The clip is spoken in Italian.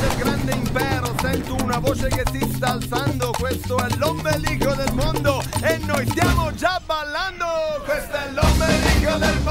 del grande impero sento una voce che si sta alzando questo è l'ombelico del mondo e noi stiamo già ballando questo è l'ombelico del mondo